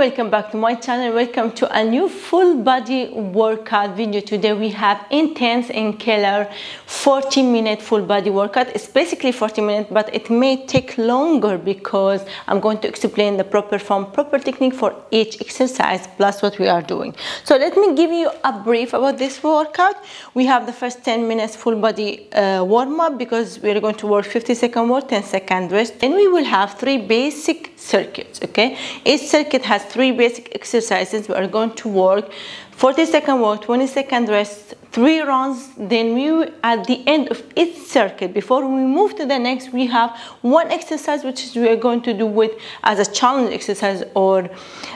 Welcome back to my channel. Welcome to a new full body workout video. Today we have intense and killer 40 minute full body workout. It's basically 40 minutes, but it may take longer because I'm going to explain the proper form, proper technique for each exercise plus what we are doing. So let me give you a brief about this workout. We have the first 10 minutes full body uh, warm up because we're going to work 50 second work, 10 second rest. And we will have three basic circuits, okay? Each circuit has three basic exercises. We are going to work 40 second work, 20 second rest, three rounds. Then we, at the end of each circuit, before we move to the next, we have one exercise which is we are going to do with as a challenge exercise or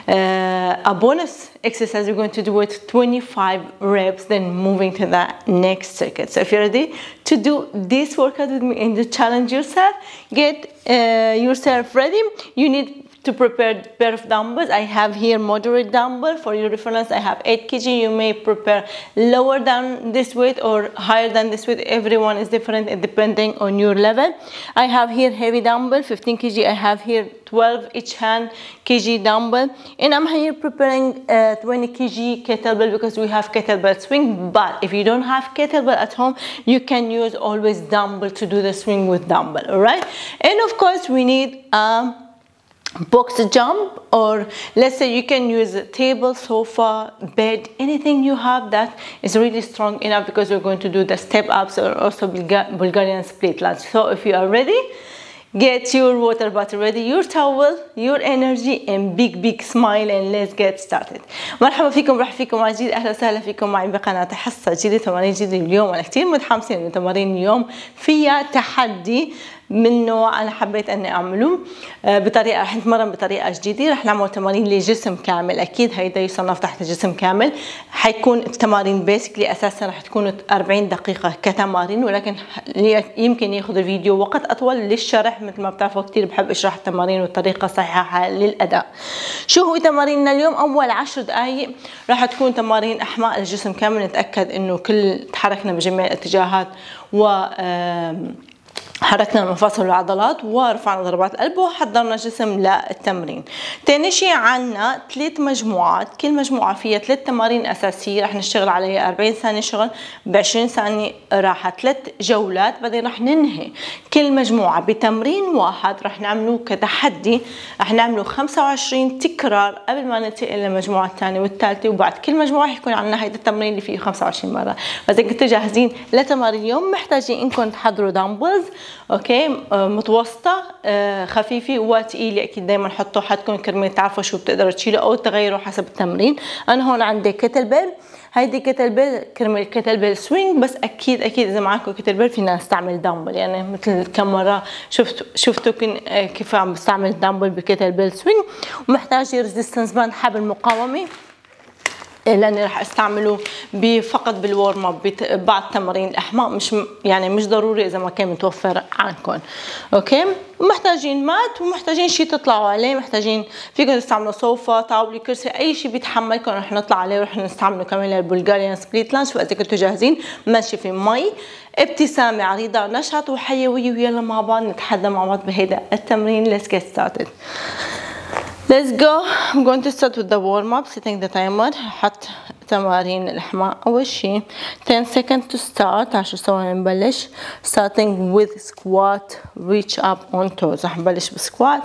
uh, a bonus exercise. We're going to do with 25 reps, then moving to the next circuit. So if you're ready to do this workout with me and to challenge yourself, get uh, yourself ready. You need to prepare pair of dumbbells. I have here moderate dumbbell. For your reference i have 8 kg. You may prepare lower than this weight or higher than this weight. Everyone is different depending on your level. I have here heavy dumbbell 15 kg. I have here 12 each hand kg dumbbell. And i'm here preparing uh, 20 kg kettlebell because we have kettlebell swing. But if you don't have kettlebell at home you can use always dumbbell to do the swing with dumbbell all right and of course we need um box jump or let's say you can use a table sofa bed anything you have that is really strong enough because we're going to do the step ups or also bulgarian split lunge so if you are ready get your water bottle ready your towel your energy and big big smile and let's get started مرحبا فيكم مرحبا فيكم عجيد اهلا وسهلا فيكم معي بقناه حصه جديده تمارين جديده اليوم انا كثير متحمسه انه تمارين اليوم فيها تحدي من نوع أنا حبيت إني أعمله بطريقة رح نتمرن بطريقة جديدة رح نعمل تمارين لجسم كامل. أكيد هيدا يصنف تحت جسم كامل. حيكون التمارين بيسكلي أساسا رح تكون 40 دقيقة كتمارين ولكن يمكن ياخذ الفيديو وقت أطول للشرح. مثل ما بتعرفوا كثير بحب أشرح التمارين والطريقة صحيحة للأداء. شو هو تماريننا اليوم؟ أول 10 دقائق رح تكون تمارين أحماء الجسم كامل. نتأكد إنه كل تحركنا بجميع الاتجاهات و حركنا المفاصل والعضلات ورفعنا ضربات القلب وحضرنا الجسم للتمرين. تاني شيء عنا ثلاث مجموعات. كل مجموعة فيها ثلاث تمارين أساسية رح نشتغل عليها. 40 ثانية شغل ب 20 ثانية راحة. ثلاث جولات بعدين رح ننهي. كل مجموعة بتمرين واحد رح نعمله كتحدي. رح نعمله 25 تكرار قبل ما ننتقل للمجموعة الثانية والثالثة وبعد. كل مجموعة يكون عندنا هيدا التمرين اللي فيه 25 مرة. فإذا كنتوا جاهزين لتمارين اليوم محتاجين إنكم تحضروا دامبلز أوكي؟ متوسطة خفيفة وثقيله أكيد دائما حطوا حدكم كرمال تعرفوا شو بتقدروا تشيلوا أو تغيروا حسب التمرين. أنا هون عندي كتل بيل هيدي كتل بيل كرمال كتل بيل سوينج بس أكيد أكيد إذا معكم كتل بيل فينا نستعمل دامبل يعني مثل كم مرة شفت شفتوا كيف عم بستعمل دامبل بكتل بيل سوينج ومحتاج ريزيستنس باند حبل مقاومه لاني راح أستعمله فقط بالورم اب بعد تمارين الاحماء مش يعني مش ضروري إذا ما كان متوفر عندكم. أوكي؟ محتاجين مات ومحتاجين شيء تطلعوا عليه محتاجين فيكم تستعملوا صوفة طاولة كرسي أي شيء بيتحملكم رح نطلع عليه ورح نستعمله كمان للبلغاريان سبليت لانش فاذا كنتوا جاهزين ماشي في مي. ابتسامة عريضة نشاط وحيوية ويلا مع بعض نتحدى مع بعض بهيدا التمرين. Let's get started. Let's go. I'm going to start with the warm up. Setting the timer. حط تمارين الإحماء أول شي 10 seconds to start عشان سوا نبلش. Starting with squat, reach up on toes. رح نبلش بسكوات.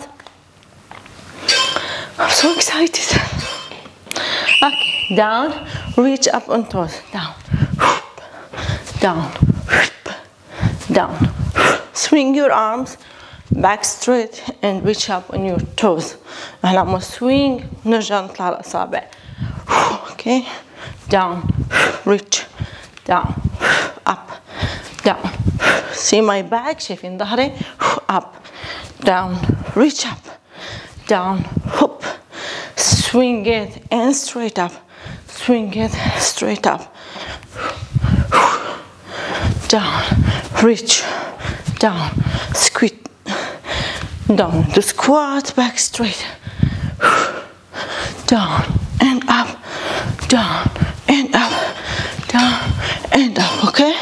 I'm so excited. Okay, down, reach up on toes. Down, down, down. Swing your arms back straight and reach up on your toes رح نعمل swing ونرجع نطلع الأصابع okay down reach down up down see my back شايفين ظهري up down reach up down hoop swing it and straight up swing it straight up down reach down squeeze down to squat back straight down and up down and up down and up okay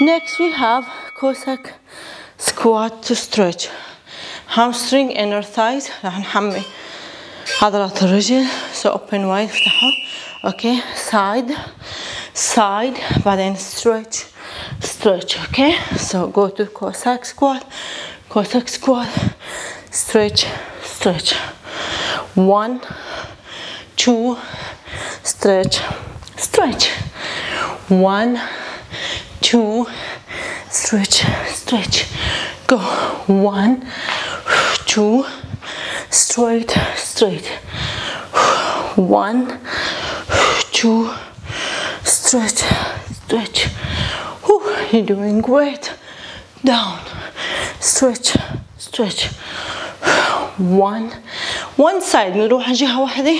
next we have cossack squat to stretch hamstring inner thighs رح نحمي عضلات الرجل so open wide افتحوا اوكي side side بعدين stretch stretch okay so go to Cossack squat Cossack squat stretch stretch. One two stretch stretch. One two stretch stretch. Go. One two straight straight. One two stretch stretch. Whew, you're doing great down stretch stretch one one side نروح جهة واحدة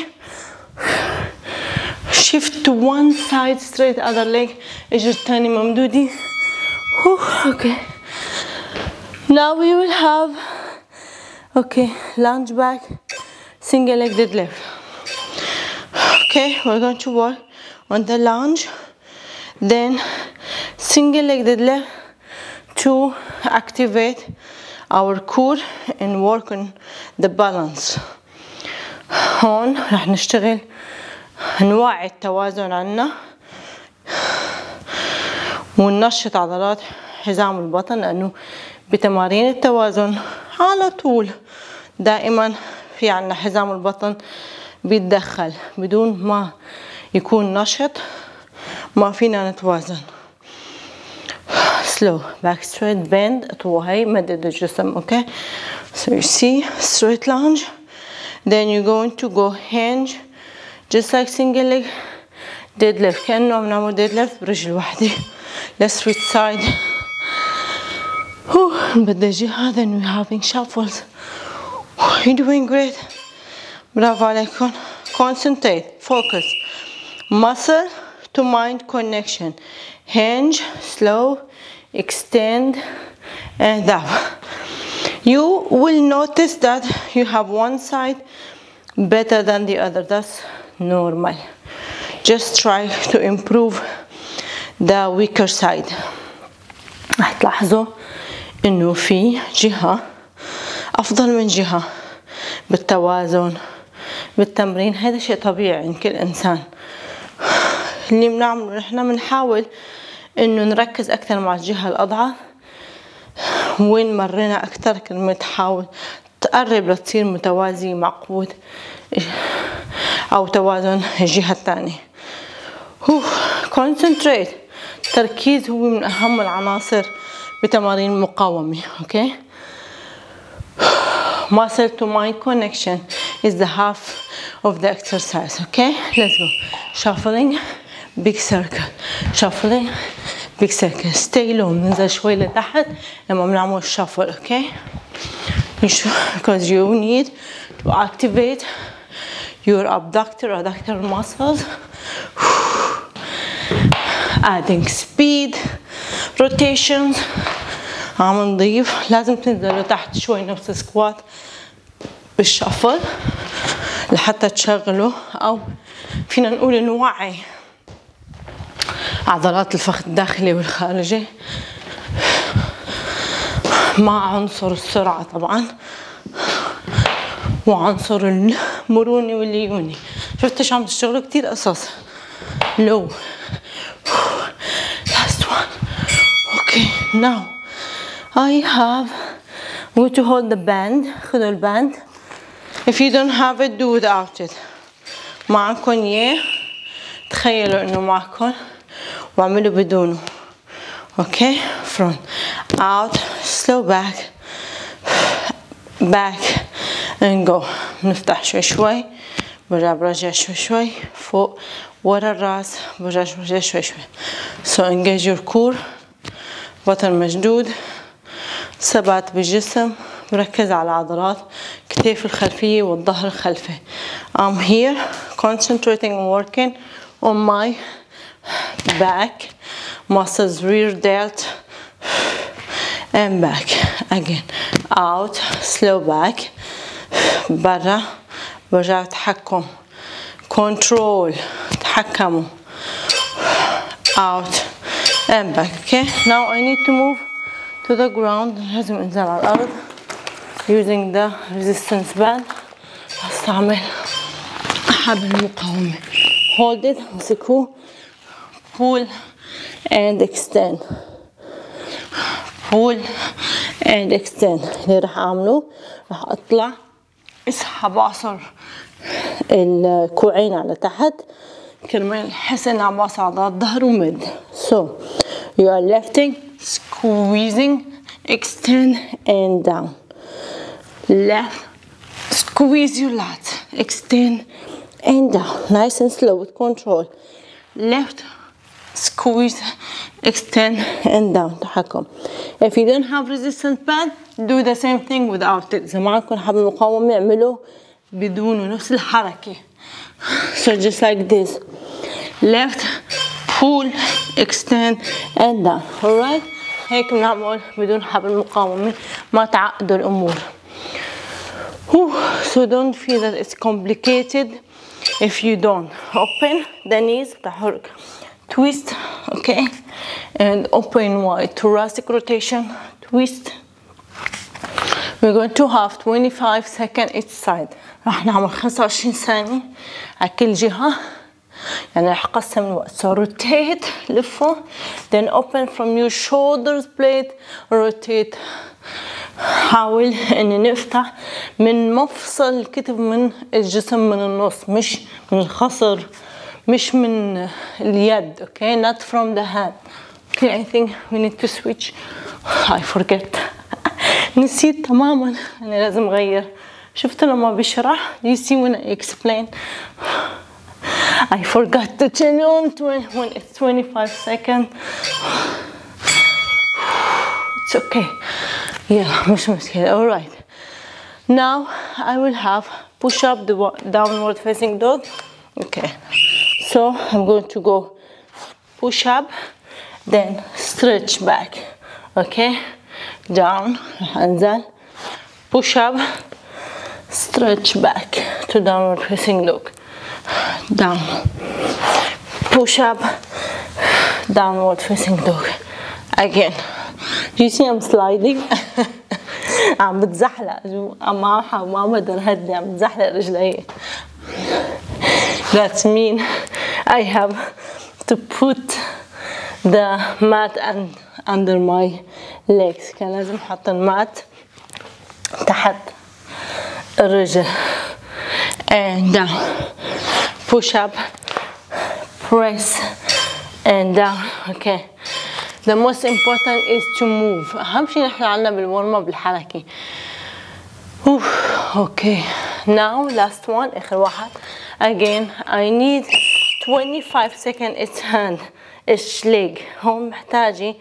shift to one side straight other leg اجر الثاني ممدودين Whew, okay now we will have okay lunge back single leg deadlift okay we're going to work on the lunge then single leg deadlift To activate our core and work on the balance. هون راح نشتغل نوعي التوازن عنا وننشط عضلات حزام البطن لأنه بتمارين التوازن على طول دائما في عنا حزام البطن بيتدخل بدون ما يكون نشط ما فينا نتوازن. slow back straight bend هي مدد الجسم okay so you see straight lunge then you're going to go hinge just like single leg deadlift كأنه عم نعمل deadlift برجل واحدة let's switch side بدي جهة then we're having shuffles you're doing great برافو عليكم concentrate focus muscle to mind connection hinge slow Extend and up you will notice that you have one side better than the other that's normal just try to improve the weaker side راح تلاحظوا انه في جهة افضل من جهة بالتوازن بالتمرين هذا شيء طبيعي عند كل انسان اللي بنعمله نحن بنحاول إنه نركز أكثر مع الجهة الأضعف. وين مرينا أكثر كلمة تحاول تقرب لتصير متوازي مع قوة أو توازن الجهة الثانية. concentrate. التركيز هو من أهم العناصر بتمارين المقاومة أوكي؟ Muscle to mind connection is the half of the exercise okay let's go. Shuffling. Big circle shuffling big circle stay low ننزل شوي لتحت لما بنعمل shuffle okay because you need to activate your abductor adductor muscles adding speed rotations عم نضيف لازم تنزلوا تحت شوي نفس سكوات بالشفل لحتى تشغلوا أو فينا نقول نوعي عضلات الفخذ الداخلي والخارجي. مع عنصر السرعة طبعا وعنصر المرونة والليوني شفت شو عم تشتغلوا كتير قصص. لو. One. Okay. Now I have I'm going to hold the band. خذوا الباند. If you don't have it do without it. معكم إياه. تخيلوا إنه معكم. واعملوا بدونه. Okay? Front. Out. Slow back. Back. And go. نفتح شوي شوي. برجع برجع شوي شوي. فوق. ورا الراس. برجع برجع شوي شوي. So engage your core. بطن مشدود ثبات بالجسم. بركز على عضلات. كتاف الخلفية والظهر الخلفي. I'm here. Concentrating on working on my back muscles rear delt and back again out slow back برا برجع تحكم control تحكموا out and back okay now I need to move to the ground لازم انزل على الارض using the resistance band استعمل حبل مقاومة hold it امسكوه Pull and extend pull and extend اللي راح اعمله راح اطلع اسحب اعصر الكوعين على تحت كرمال احس اني عم بعصر عضلات ظهر ومد so you are lifting squeezing extend and down left squeeze your lats extend and down nice and slow with control left squeeze extend and down تحكم if you don't have resistance band do the same thing without it إذا معكم حبل مقاومة اعملوا بدونه نفس الحركة so just like this left pull extend and down alright هيك بنعمل بدون حبل مقاومة ما تعقدوا الأمور so don't feel that it's complicated if you don't open the knees تحرك twist okay and open wide thoracic rotation twist we're going to have 25 seconds each side راح نعمل 25 ثانية على كل جهة يعني راح اقسم الوقت so rotate لفوا then open from your shoulders blade rotate حاول اني نفتح من مفصل الكتف من الجسم من النص مش من الخصر مش من اليد okay not from the hand okay I think we need to switch I forget نسيت تماما انا لازم اغير شفت لما بشرح do you see when I explain I forgot to turn on when it's 25 seconds it's okay yeah مش مشكلة alright now I will have push up the downward facing dog okay so I'm going to go push up then stretch back okay down انزل push up stretch back to downward facing dog down push up downward facing dog again do you see I'm sliding عم بتزحلق ما ما بقدر هدي عم بتزحلق رجلي that mean I have to put the mat and under my legs كان لازم احط المات تحت الرجل and down push up press and down okay the most important is to move اهم شيء نحن عنا بالورم اب الحركه okay now last one اخر واحد again I need 25 second each hand each leg هون محتاجة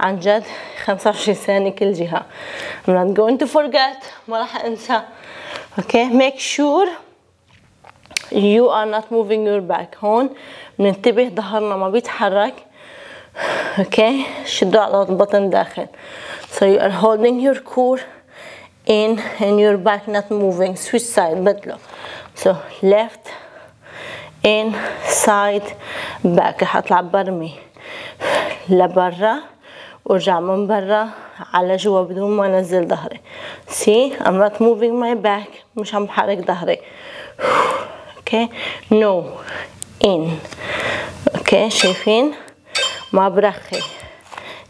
عن جد 25 ثانية كل جهة I'm not going to forget ما راح انسى okay make sure you are not moving your back هون بننتبه ظهرنا ما بيتحرك okay شدوا على البطن داخل so you are holding your core in and your back not moving switch side بدله so left in side back رح اطلع برمي لبرا وارجع من برا على جوا بدون ما انزل ظهري see I'm not moving my back مش عم بحرك ظهري okay no in okay شايفين ما برخي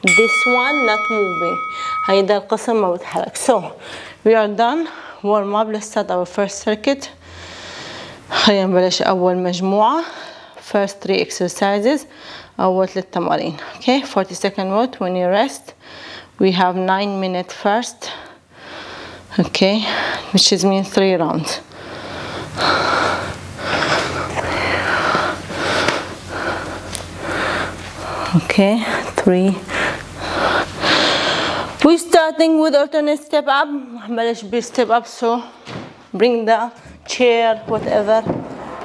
this one not moving هيدا القسم ما بتحرك so we are done warm up let's start our first circuit خلينا نبلش أول مجموعة first three exercises أول ثلاث تمارين okay 40 second wait when you rest we have 9 minutes first okay which is mean three rounds okay three we starting with alternate step up بلش step up so bring the chair whatever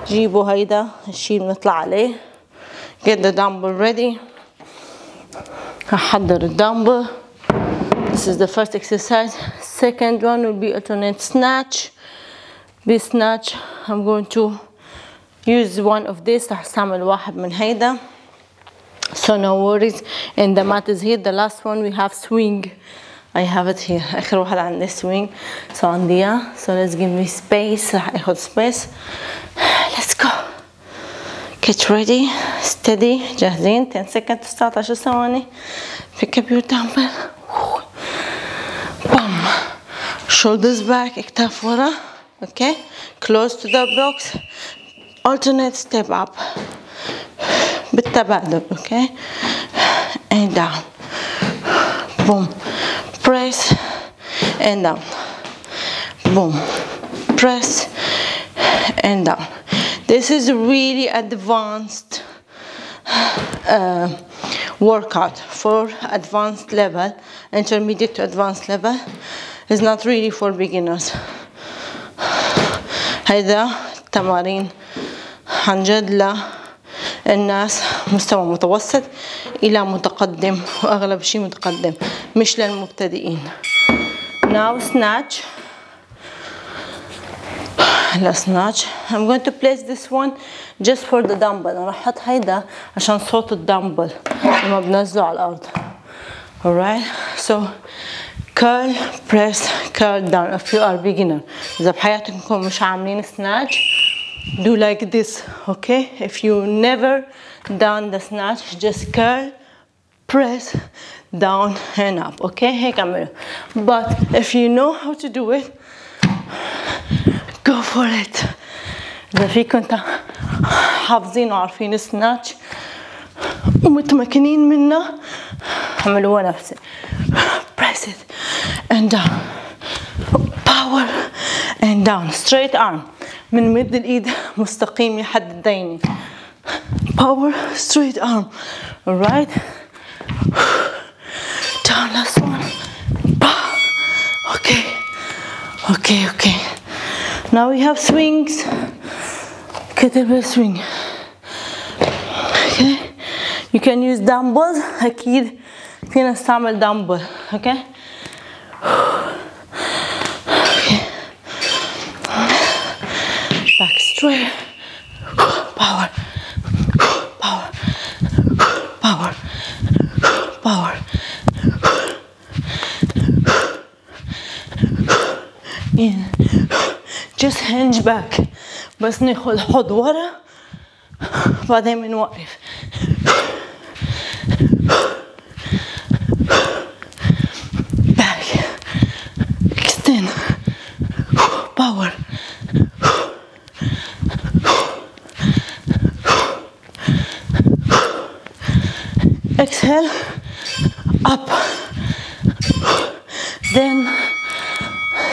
جيبوا هيدا الشي بنطلع عليه get the dumbbell ready هحضر الدمبل this is the first exercise second one will be alternate snatch this snatch I'm going to use one of this رح استعمل واحد من هيدا so no worries and the mat is here the last one we have swing I have it here اخر واحد عندي swing so عنديها so let's give me space راح اخد space let's go get ready steady جاهزين 10 seconds 19 ثواني pick up your dumbbell bum shoulders back اكتاف ورا okay close to the box alternate step up بالتبادل okay and down boom press And down boom press and down this is really advanced uh, workout for advanced level intermediate to advanced level is not really for beginners هذا تمارين عن جد للناس مستوى متوسط إلى متقدم وأغلب شيء متقدم مش للمبتدئين now snatch لا snatch I'm going to place this one just for the dumbbell أنا راح أحط هيدا عشان صوت الدمبل لما بنزله على الأرض alright so curl press curl down if you are beginner إذا بحياتكم مش عاملين snatch do like this okay if you never done the snatch just curl press down and up okay هيك اعملوا but if you know how to do it go for it إذا فيكم حافظين وعارفين snatch ومتمكنين منه اعملوها نفسي press it and down power and down straight arm من مد الايد مستقيم لحد الديني power straight arm alright Down, last one. Okay, okay, okay. Now we have swings. Kettlebell swing. Okay. You can use dumbbells. A kid can assemble dumbbell. Okay. okay. Back straight. Power. Power. Power power in just hinge back بس ناخد حوض ورا بعدين بنوقف back extend power exhale Up then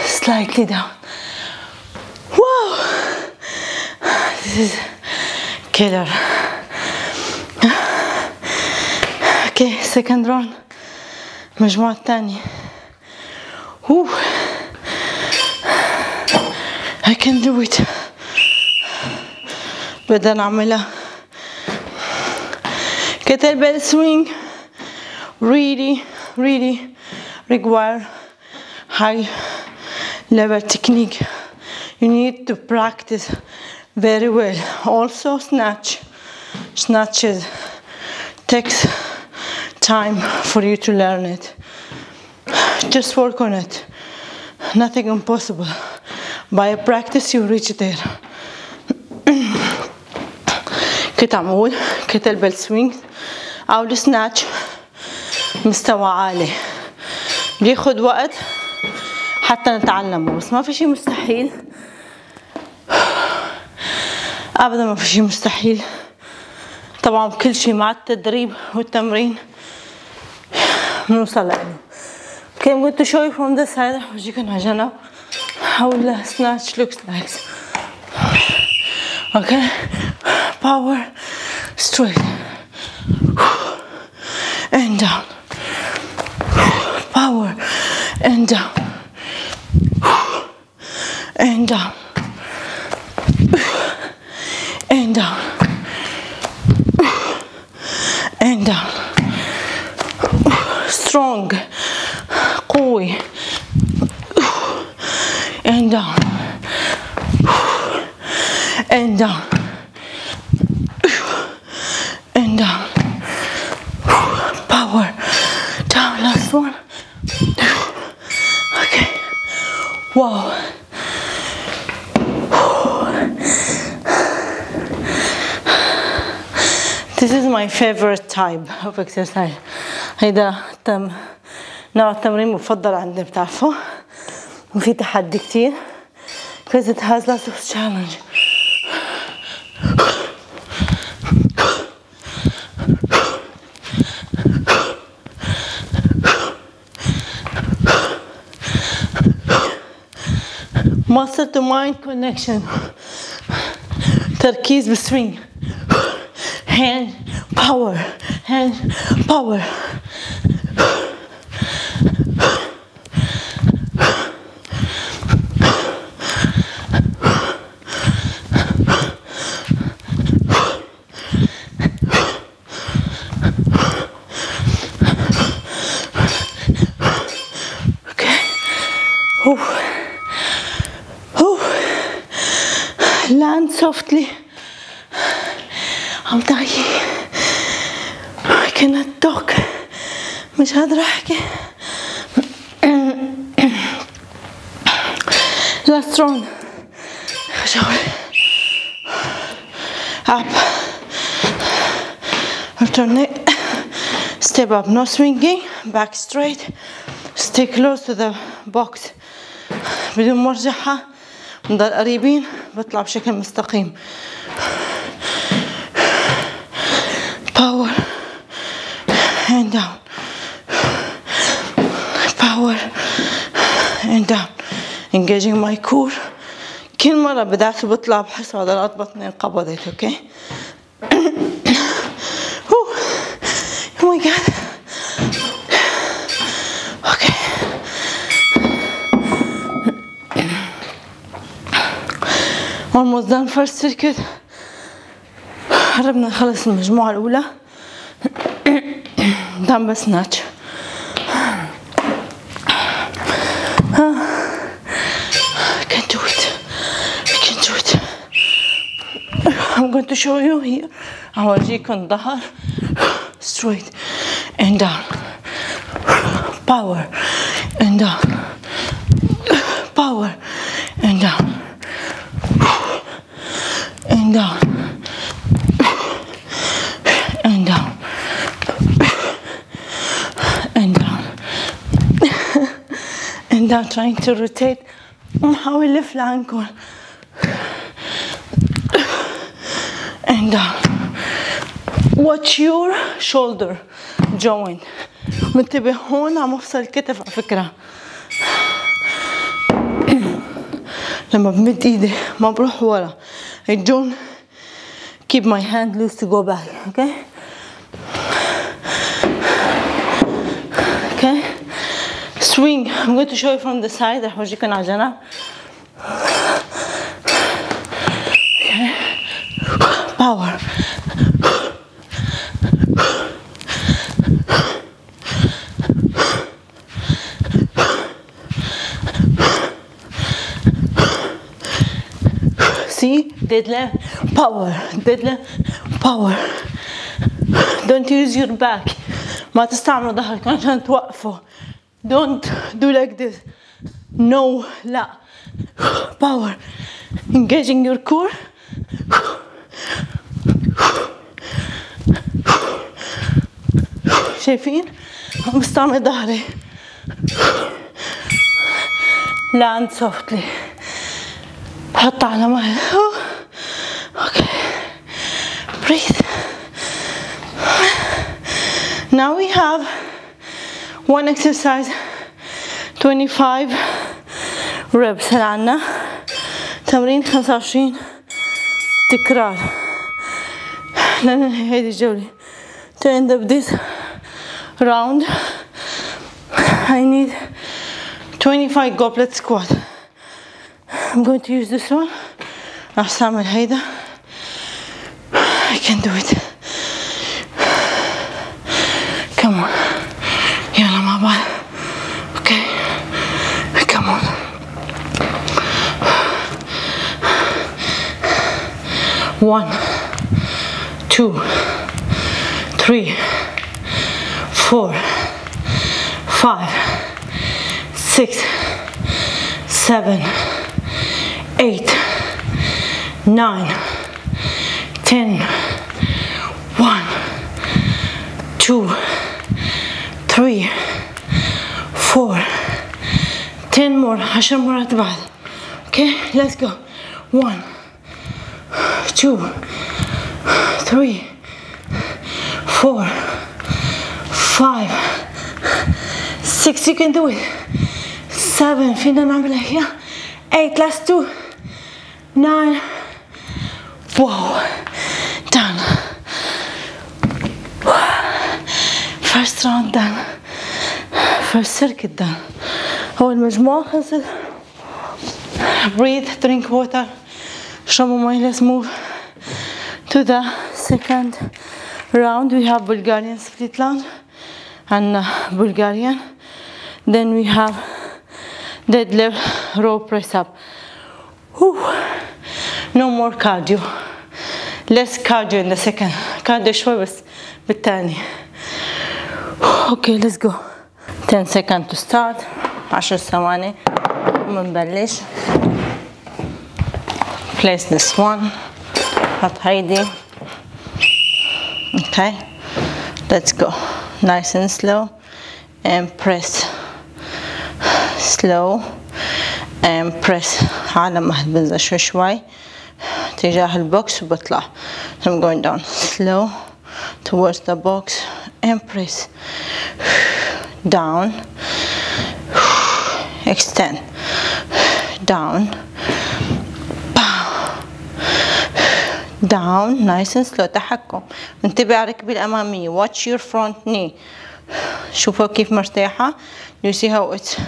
slightly down wow this is killer okay second round المجموعة الثانية. I can do it بدنا نعملها kettlebell swing really really require high level technique you need to practice very well also snatch snatches takes time for you to learn it just work on it nothing impossible by practice you reach there كنت عمول كتل سوينج او السناتش مستوى عالي. بياخد وقت حتى نتعلمه بس ما في شيء مستحيل. ابدا ما في شيء مستحيل. طبعا كل شيء مع التدريب والتمرين بنوصل له Okay, I'm going to show you from this side أورجيكم على جنب snatch looks like. Okay, power straight. And down, power and down uh, and down تايب اوف اكسرسايز هيدا تم نوع التمرين مفضل عندي بتعرفوا؟ وفي تحدي كتير. بس ات هاز لاتس اوف تشالنج ماستر تو مايند كونكشن تركيز بالسوينج hand power. Hand power okay Ooh. Ooh. land softly I'm dying مش قادرة أحكي. لاسترون خشاوي أب. Alternate. Step up. No swinging. Back straight. Stay close to the box. بدون مرجحة. نضل قريبين. بطلع بشكل مستقيم. Engaging my core كل مرة بدأت بطلع بحس عضلات بطني انقبضت أوكي؟ oh my god. okay almost done first circuit. قربنا نخلص المجموعة الأولى. دام بس I'm going to show you here هورجيكم ظهر straight and down power and down power and down and down and down and down and down trying to rotate نحاول نلف And down watch your shoulder joint منتبه هون عم افصل الكتف على فكره لما بمد ايدي ما بروح ورا I don't keep my hand loose to go back okay okay swing I'm going to show you from the side رح اورجيكم على جنب power See, deadlift, power, deadlift, power. Don't use your back. ما تستعملوا ظهركم عشان توقفوا. Don't do like this. No, لا. Power. Engaging your core. شايفين؟ عم بستعمل ظهري. Land softly. حط على مهل. أوكي. breathe now we have one exercise. 25 reps هلا تمرين 25 تكرار. لننهي هيدي الجولة to end up this. round I need 25 goblet squat I'm going to use this one راح استعمل هيدا I can do it come on يلا مع بعض okay come on one two three four five six seven, eight, nine, ten, one, two, three, four, ten more عشر مرات بعد okay let's go one two three four five six you can do it seven فينا نعملها هي eight last two nine wow done first round done first circuit done هو المجموعة خلصت breathe drink water اشربوا مي let's move to the second round we have Bulgarian split lunge and uh, Bulgarian then we have deadlift row press up Whew. no more cardio less cardio in the second cardio شوي بس بالتاني okay let's go 10 seconds to start 10 ثواني ومنبلش place this one حط هيدي okay let's go nice and slow and press slow and press على مهل بنزل شوي شوي تجاه البوكس وبطلع I'm going down slow towards the box and press down extend down Down nice and slow تحكم انتبه على ركبي الأمامية watch your front knee شوفوا كيف مرتاحة you see how it's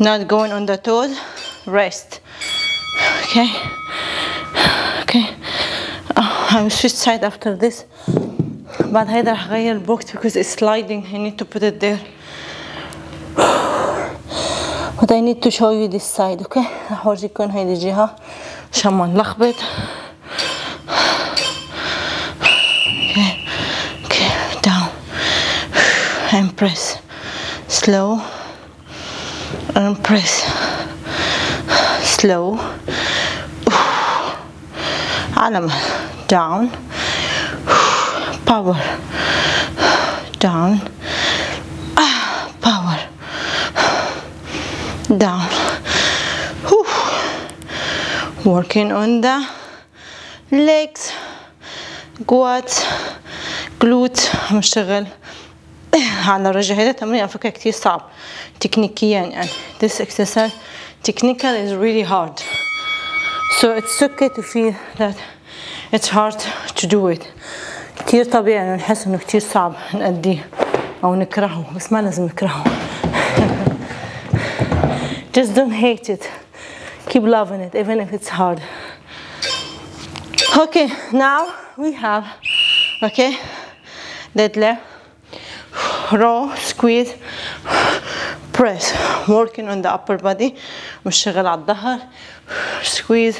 not going on the toes rest okay okay oh, I will switch side after this بعد هيدا رح غير البوكس because it's sliding I need to put it there but I need to show you this side okay رح أورجيكم هيدي الجهة عشان ما نلخبط and press slow and press slow على down power down power down Whew. working on the legs quads glutes مشتغل على الرجل هذا تمرين على فكرة كتير صعب تكنيكيا يعني this exercise technical is really hard so it's okay to feel that it's hard to do it كتير طبيعي نحس انه كتير صعب نأديه أو نكرهه بس ما لازم نكرهه just don't hate it keep loving it even if it's hard okay now we have okay deadlift row squeeze press working on the upper body مشتغل على الظهر squeeze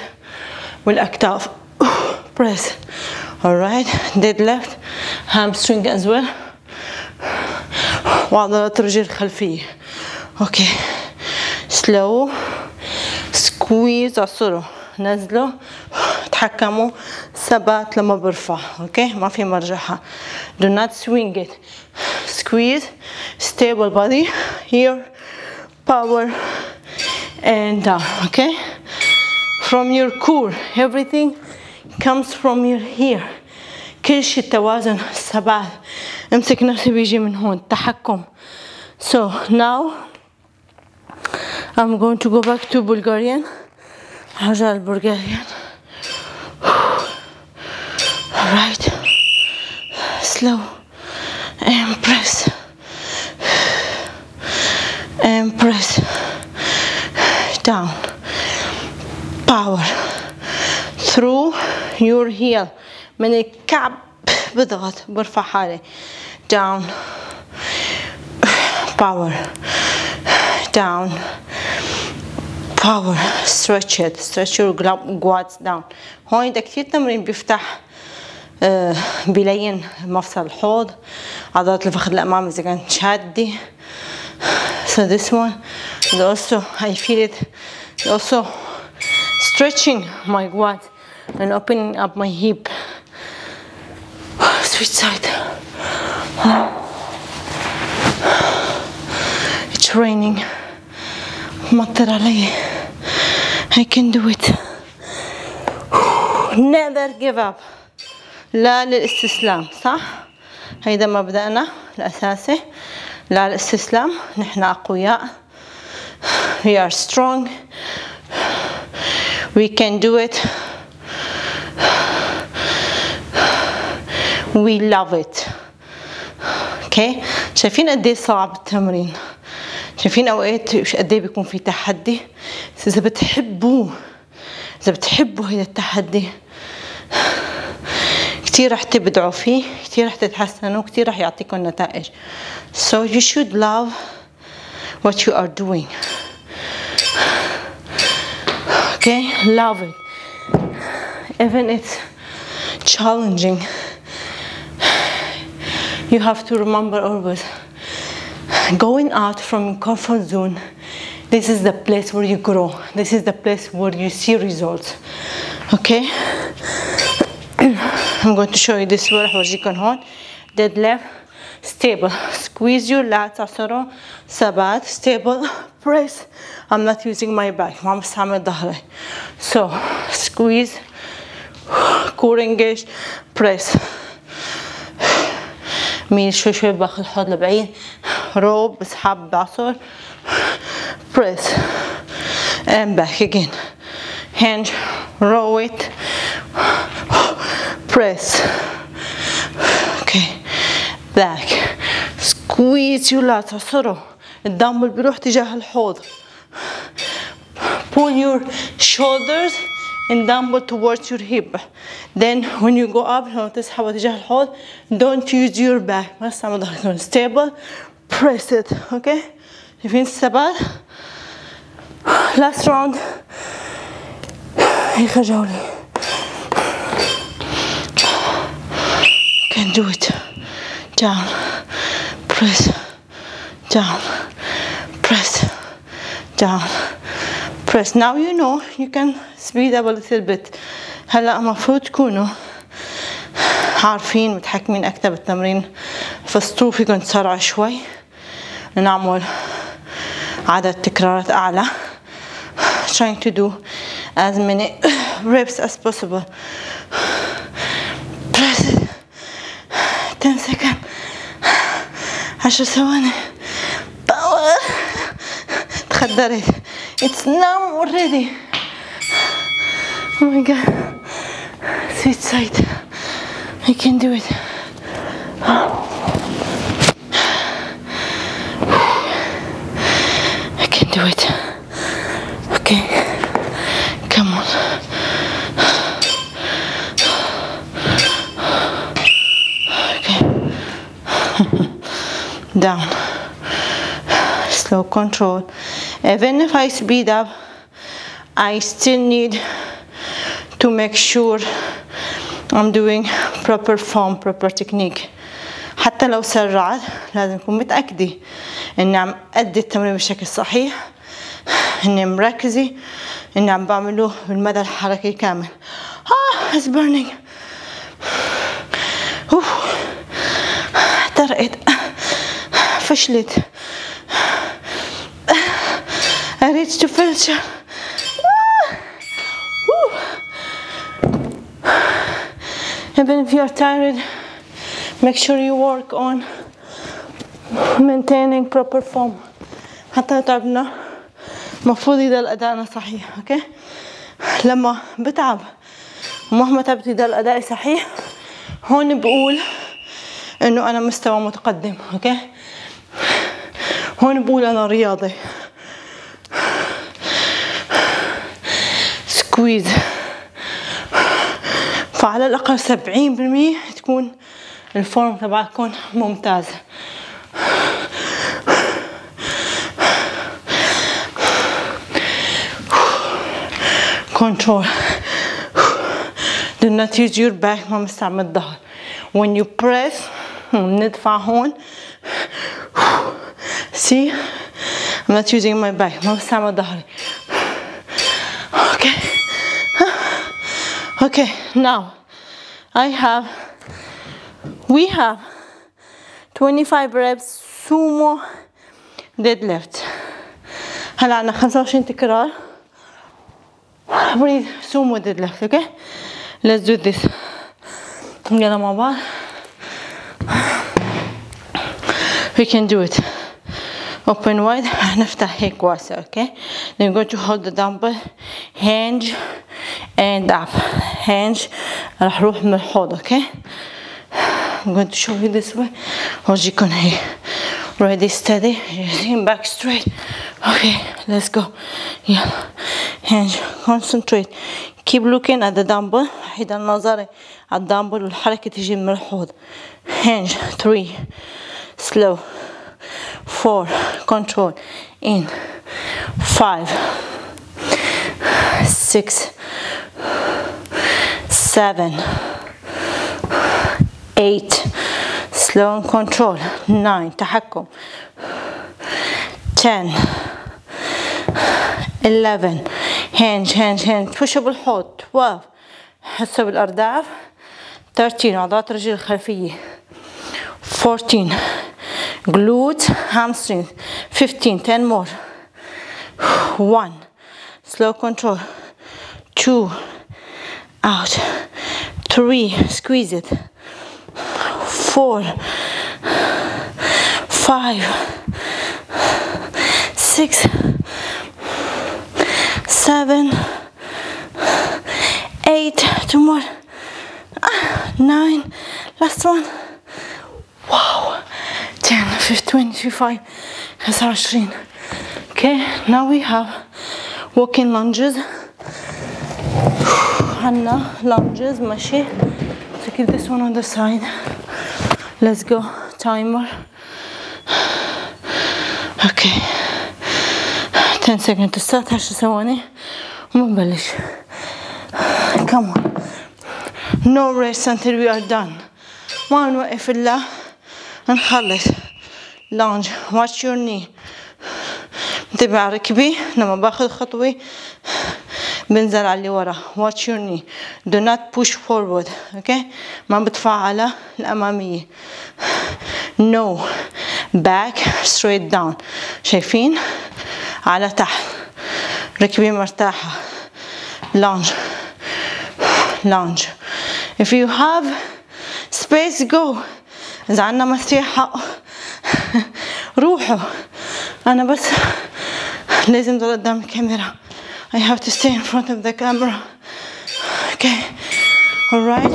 والاكتاف press alright deadlift hamstring as well وعضلات الرجل الخلفية okay slow squeeze عصروا نزلوا تحكموا ثبات لما برفع أوكي ما في مرجحة do not swing it squeeze stable body here power and down okay from your core everything comes from your here كل شيء التوازن الثبات امسك نفسي بيجي من هون التحكم so now I'm going to go back to Bulgarian هرجع البلغاريان alright slow and press and press down power through your heel من الكعب بضغط برفع حالي down power down power stretch it stretch your quads down هون ده كتير تمرين بيفتح آه بيلين مفصل الحوض عضلات الفخذ الأمامي إذا كانت شادة so this one and also I feel it also stretching my quad and opening up my hip switch side it's raining مطر علي I can do it never give up لا للاستسلام صح؟ هيدا مبدأنا الأساسي. لا للاستسلام نحن أقوياء. We are strong. We can do it. We love it. أوكي شايفين قد إيه صعب التمرين؟ شايفين أوقات قد إيه بيكون في تحدي؟ إذا بتحبوه إذا بتحبوا هذا التحدي كتير رح تبدعوا فيه كتير رح تتحسنوا كتير رح يعطيكم نتائج so you should love what you are doing okay love it even it's challenging you have to remember always going out from comfort zone this is the place where you grow this is the place where you see results okay I'm going to show you this ورح اورجيكم هون deadlift stable squeeze your lats عصروا ثبات stable press I'm not using my back ما عم بستعمل ظهري so squeeze core engaged press ميل شوي شوي باخذ الحوض لبعيد روب بسحب بعصر press and back again hinge row it press okay back squeeze your lats عصروا الدمبل بيروح تجاه الحوض pull your shoulders and dumbbell towards your hip then when you go up لو تسحب اتجاه الحوض don't use your back ما تستعمل ظهرك stable press it okay شايفين الثبات last round هيك جولة Can do it down press down press down press now you know you can speed up a little bit هلا المفروض تكونوا عارفين متحكمين أكثر بالتمرين فسطوا فيكم تسرعوا شوي نعمل عدد تكرارات اعلى trying to do as many reps as possible 10 seconds 10 ثواني power تخدرت it's numb already oh my god switch side I can do it I can do it okay Down slow control even if I speed up I still need to make sure I'm doing proper form proper technique حتى لو سرعت لازم أكون متأكدة إني عم أدي التمرين بشكل صحيح إني مركزة إني عم بعمله بالمدى الحركي كامل آه it's burning فشلت. to failure even if you're tired make sure you work on maintaining proper form. حتى تعبنا. المفروض يضل أدائنا صحيح أوكي لما بتعب ومهما تعبت يضل أدائي صحيح هون بقول إنه أنا مستوى متقدم أوكي هون بقول أنا رياضي سكويز. فعلى الأقل سبعين بالمية تكون الفورم تبعكم ممتاز. Control. Do not use your back ما مستعمل الظهر. When you press ندفع هون. See, I'm not using my back. ما بستعمل ظهري. Okay. Okay, now I have, we have 25 reps sumo deadlift. هلا عنا 25 تكرار. Breathe, sumo deadlift, okay? Let's do this. يلا مع بعض. We can do it. Open wide. هنفتح هيك واسع, okay? Then you're going to hold the dumbbell, hinge and up. Hinge. راح أروح من الحوض, okay? I'm going to show you this way. ورجيكم هي. Ready, steady. Back straight. Okay, let's go. Yeah. Hinge. Concentrate. Keep looking at the dumbbell. حيدا نظري على الدمبل والحركة تجي من الحوض. Hinge. Three. Slow. four control in five six seven eight slow and control nine تحكم ten eleven hinge hinge hinge push up الحوض twelve حسب الأرداف 13 عضلات الرجل الخلفية 14 glute, hamstring, 15, 10 more, one, slow control, two, out, three, squeeze it, four, five, six, seven, eight, two more, ah, nine, last one, wow, 10, 15, 25, 25. Okay, now we have walking lunges. عنا lunges ماشي. So keep this one on the side. Let's go. Timer. Okay. 10 seconds to start 10 ثواني ونبلش. Come on. No rest until we are done. ما نوقف إلا نخلص لونج واتش يور ني متابع ركبي لما باخذ خطوة بنزل على اللي ورا واتش يور ني دو نوت بوش فورورد أوكي ما بدفع على الأمامية نو باك ستريت داون شايفين على تحت ركبي مرتاحة لونج لونج if you have space go. إذا عنا مسيحة روحوا أنا بس لازم ضل قدام الكاميرا I have to stay in front of the camera okay alright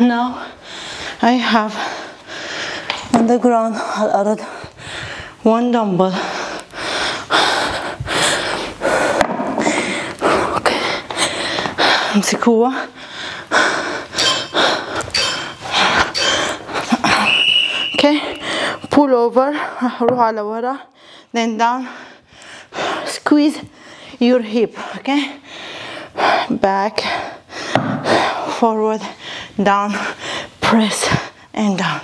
now I have on the ground على الأرض one dumbbell okay امسك okay pull over راح اروح على ورا then down squeeze your hip okay back forward down press and down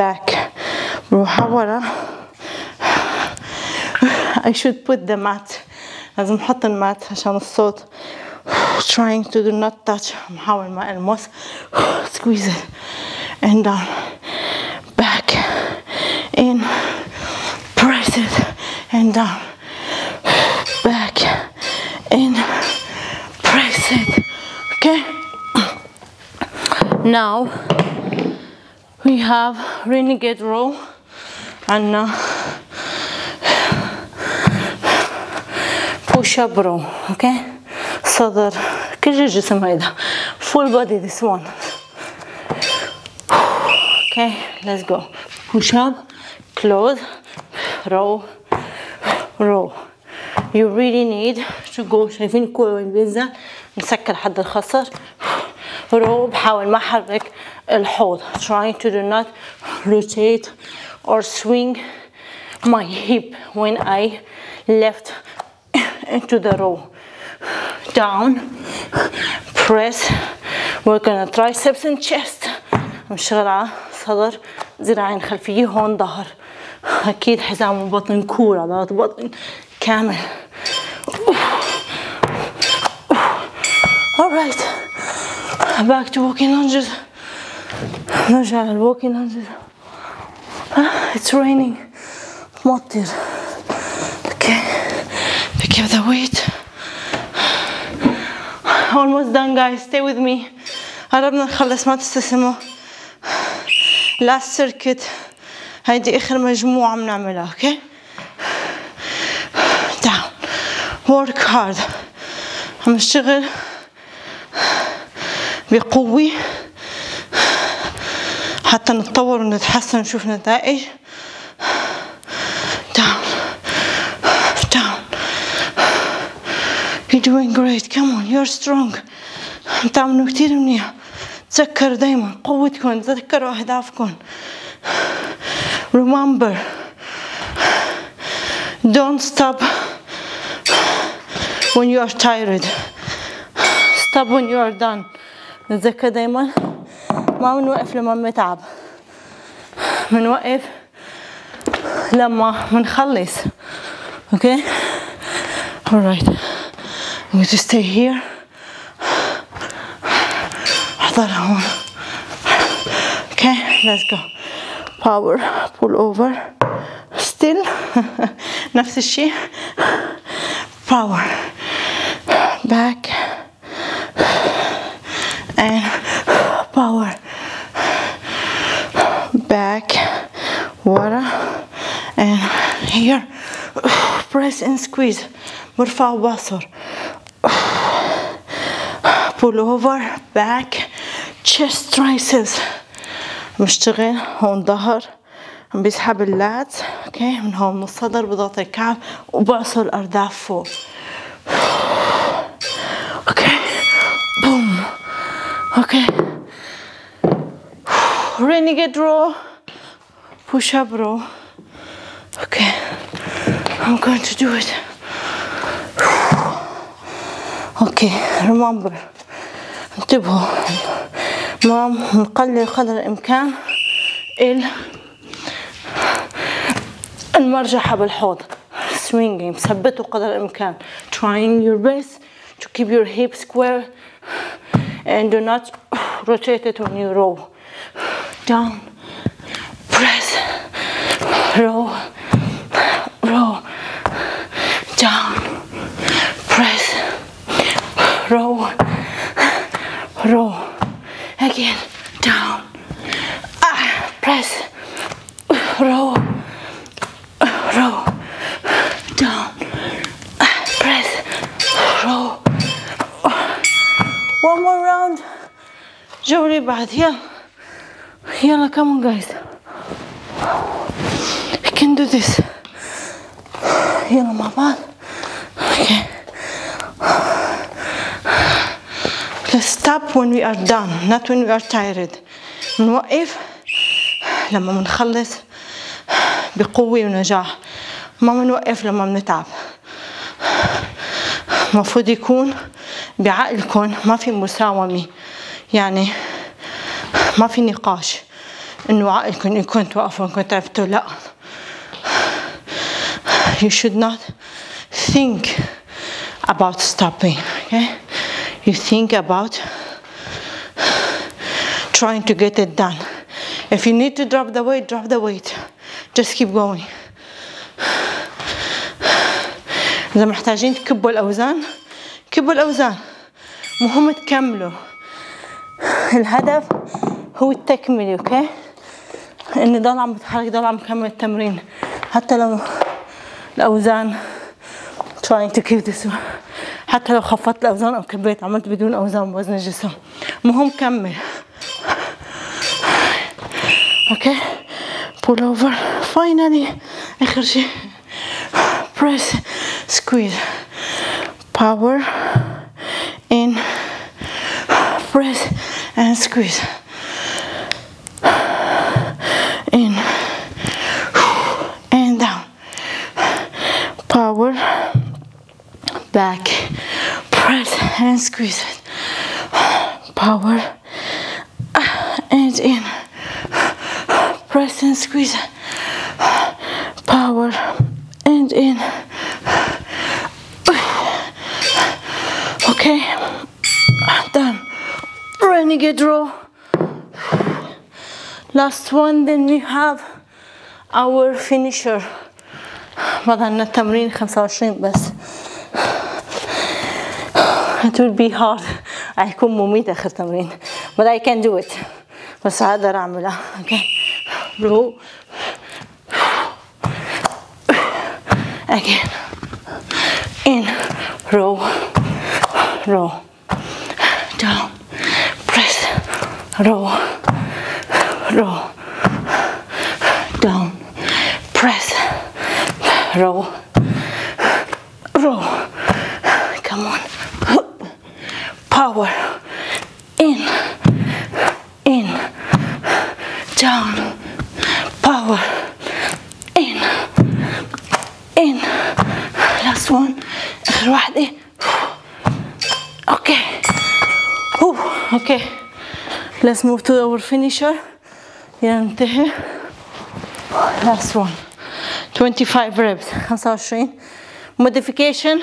back بروح على ورا I should put the mat لازم احط المات عشان الصوت trying to do not touch محاول ما المس squeeze it and down and down. Back in. Press it. Okay? Now we have renegade row, and uh, now push up row. Okay? So that full body this one. Okay, let's go. Push up, close, row, row you really need to go شايفين الكوع وين بينزل مسكر لحد الخصر رو بحاول ما احرك الحوض trying to do not rotate or swing my hip when I left into the row down press work on the triceps and chest نشتغل على صدر ذراعين خلفية هون ظهر أكيد حزام البطن كور عضلات البطن كامل right back to walking lunges نرجع للwalking lunges it's raining مطر okay pick up the weight almost done guys stay with me قربنا نخلص ما تستسلموا last circuit هيدي آخر مجموعة بنعملها أوكي؟ down work hard. عم نشتغل بقوة حتى نتطور ونتحسن ونشوف نتائج. down down you're doing great. Come on you're strong. بتعملوا كتير منيح. تذكروا دايما قوتكم تذكروا أهدافكم. remember don't stop when you are tired stop when you are done نتذكر دايما ما بنوقف لما بنتعب بنوقف لما بنخلص okay alright I'm going to stay here احضرها هون okay let's go power pull over still نفس الشيء power back and power back ورا and here press and squeeze برفع وبصر pull over back chest triceps بشتغل هون ظهر عم بيسحب اللات أوكي من هون من الصدر بضغط الكعب وبعصر الأرداف فوق. أوكي بوم. أوكي. renegade row push up row okay I'm going to do it. أوكي remember. انتبهوا. نقلل قدر الامكان ال المرجحة بالحوض swinging ثبتوا قدر الامكان trying your best to keep your hips square and do not rotate it when you row down press row row down press row row again. Down. Ah, press. Row. Row. Down. Ah, press. Row. One more round. Jury bath. Yeah. Yeah, come on, guys. I can do this. Yeah, my bad. Okay. Stop when we are done not when we are tired. نوقف لما بنخلص بقوة ونجاح. ما بنوقف لما بنتعب المفروض يكون بعقلكم ما في مساومة. يعني ما في نقاش إنه عقلكم يكون توقفوا انكم تعبتوا. لا. You should not think about stopping. Okay? You think about trying to get it done. If you need to drop the weight drop the weight. Just keep going. إذا محتاجين تكبوا الأوزان كبوا الأوزان. مهم تكملوا. الهدف هو التكملة أوكي؟ إني ضل عم بتحرك ضل عم بكمل التمرين. حتى لو الأوزان trying to keep this حتى لو خفضت الأوزان أو كبيت عملت بدون أوزان بوزن الجسم. المهم كمل. أوكي بول اوفر فاينلي آخر شيء. بريس سكويز باور ان بريس اند سكويز ان and داون باور back. press and squeeze it power and in press and squeeze power and in okay done renegade row last one then we have our finisher بدلنا التمرين 25 بس it will be hard هيكون مميت اخر تمرين but I can do it بس هقدر اعملها okay row again in row row down press row row down press row row down, power, in, in, last one, ready, okay, Ooh, okay, let's move to our finisher, ينتهي, last one, 25 reps, 25, modification,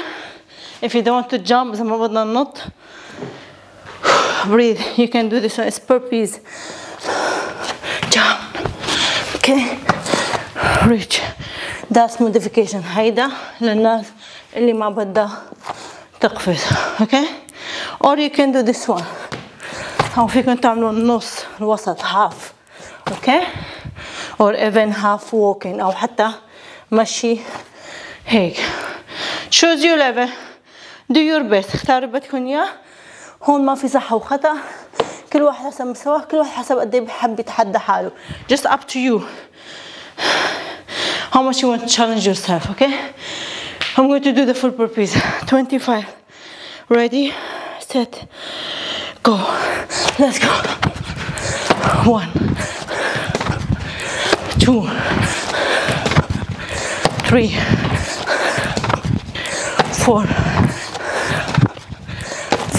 if you don't want to jump, إذا ما or not. breathe, you can do this one, burpees. أوكي ريتش داس موديفيكيشن هيدا للناس اللي ما بدها تقفز أوكي اور يو كان دو ذس وان أو فيكم تعملوا النص الوسط هاف أوكي اور ايفن هاف ووكين أو حتى مشي هيك شوز your ليفل دو يور بيست اختاروا بدكم اياه هون ما في صح وخطأ كل واحد حسب مستواه كل واحد حسب قد إيه بحب يتحدى حاله just up to you how much you want to challenge yourself okay I'm going to do the full burpees 25 ready set go let's go one two three four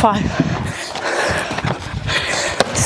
five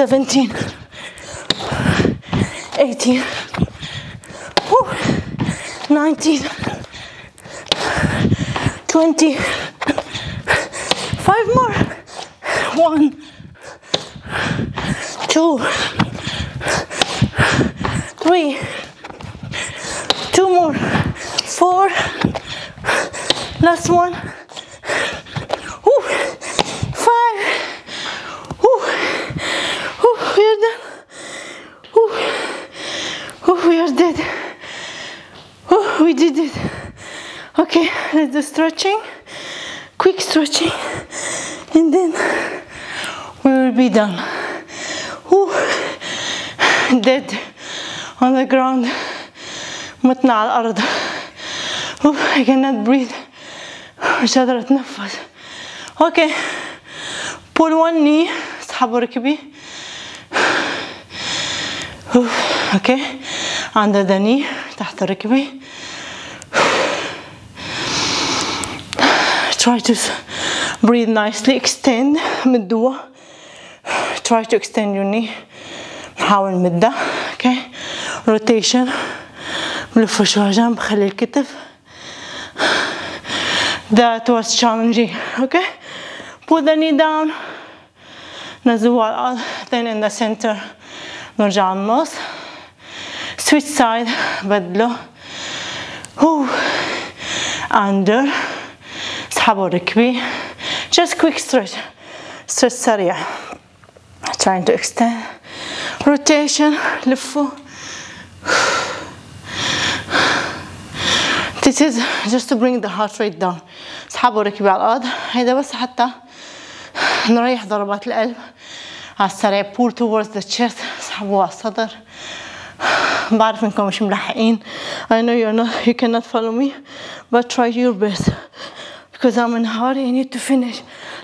seventeen eighteen whew, nineteen twenty five more one two three two more four last one Whew. five Whew. Whew. we are done Whew Whew. we are dead Whew. we did it okay let's do stretching quick stretching and then we will be done Whew. dead on the ground متنا على الأرض Whew. I cannot breathe مش قادرة أتنفس okay pull one knee اسحبوا ركبي Whew. okay The knee تحت ركبي try to breathe nicely extend مدوا try to extend your knee نحاول نمدها okay rotation بلفه شوية جنب خلي الكتف that was challenging okay put the knee down نزلوا على الأرض then in the center نرجع النص switch side بدله Ooh. under اسحبوا ركبي just quick stretch stretch سريع trying to extend rotation لفوا This is just to bring the heart rate down اسحبوا ركبي على الأرض هيدا بس حتى نريح ضربات القلب على السريع pull towards the chest اسحبوا على الصدر بعرف انكم مش ملحقين I know you're not you cannot follow me but try your best because I'm in hurry I need to finish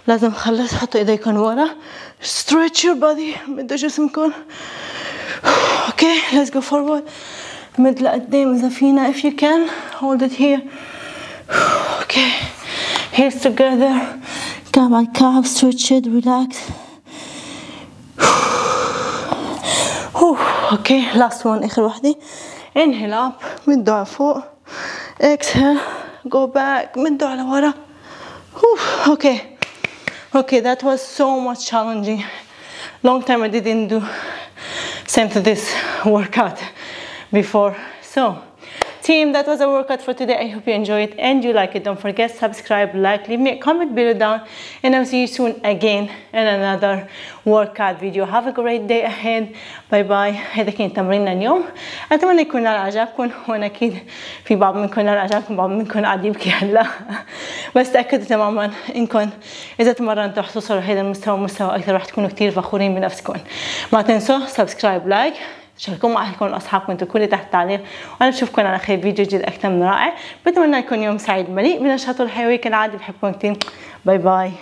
لازم أخلص حطوا إيديكم ورا stretch your body مدوا جسمكم okay let's go forward مد لقدام إذا فينا if you can hold it here okay heels together كعب على كعب stretch it relax okay last one آخر وحدة inhale up مدوا على فوق exhale go back مدوا على ورا okay okay that was so much challenging long time I didn't do same to this workout before so team that was a workout for today. I hope you enjoyed and you like it. Don't forget subscribe like leave me a comment below down and i'll see you soon again in another workout video. Have a great day ahead. باي باي هذا كان تمريننا اليوم اتمنى يكون نال عجبكم وأنا أكيد في بعض منكم نال عجبكم بعض منكم قاعد يبكي هلا بس تاكدوا تماما انكم اذا تمرنتوا رح توصلوا لهذا المستوى مستوى أكثر رح تكونوا كثير فخورين بنفسكم ما تنسوا سبسكرايب لايك شاركوا مع اهلكم واصحابكم أنتم كل تحت التعليق وأنا بشوفكم على خير فيديو جديد أكثر من رائع. بتمنى لكم يوم سعيد مليء بالنشاط والحيويه كالعادة. بحبكم كثير باي باي